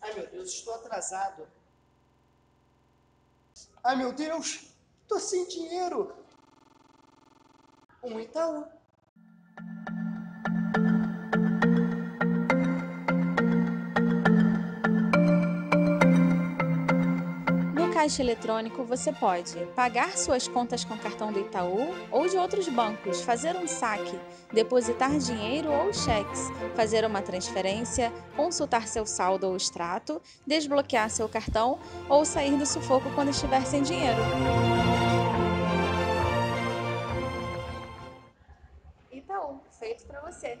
Ai meu Deus, estou atrasado. Ai meu Deus, tô sem dinheiro. Um Itaú. No caixa eletrônico você pode pagar suas contas com cartão do Itaú ou de outros bancos, fazer um saque, depositar dinheiro ou cheques, fazer uma transferência, consultar seu saldo ou extrato, desbloquear seu cartão ou sair do sufoco quando estiver sem dinheiro. Itaú, feito para você.